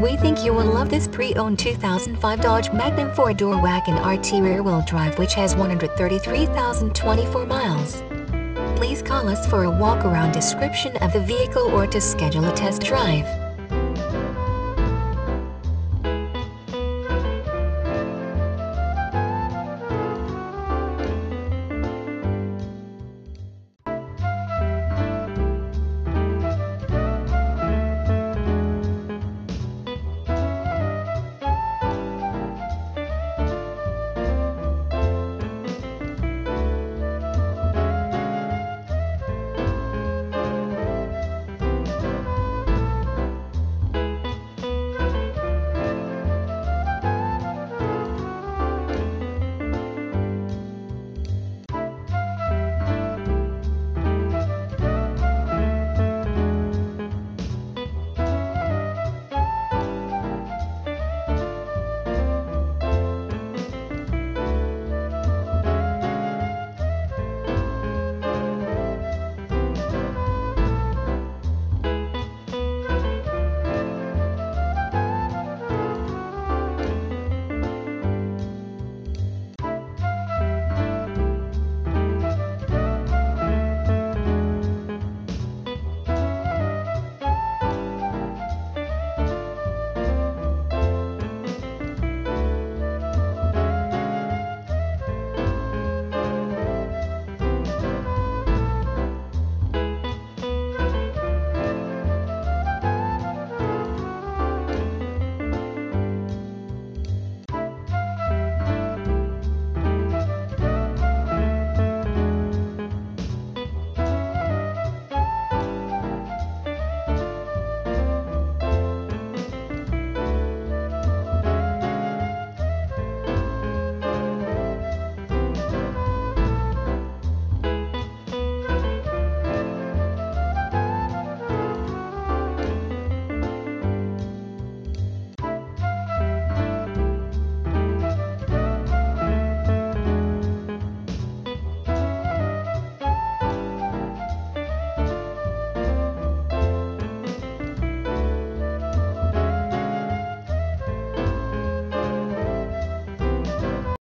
We think you will love this pre-owned 2005 Dodge Magnum 4-door wagon RT rear-wheel drive which has 133,024 miles. Please call us for a walk-around description of the vehicle or to schedule a test drive.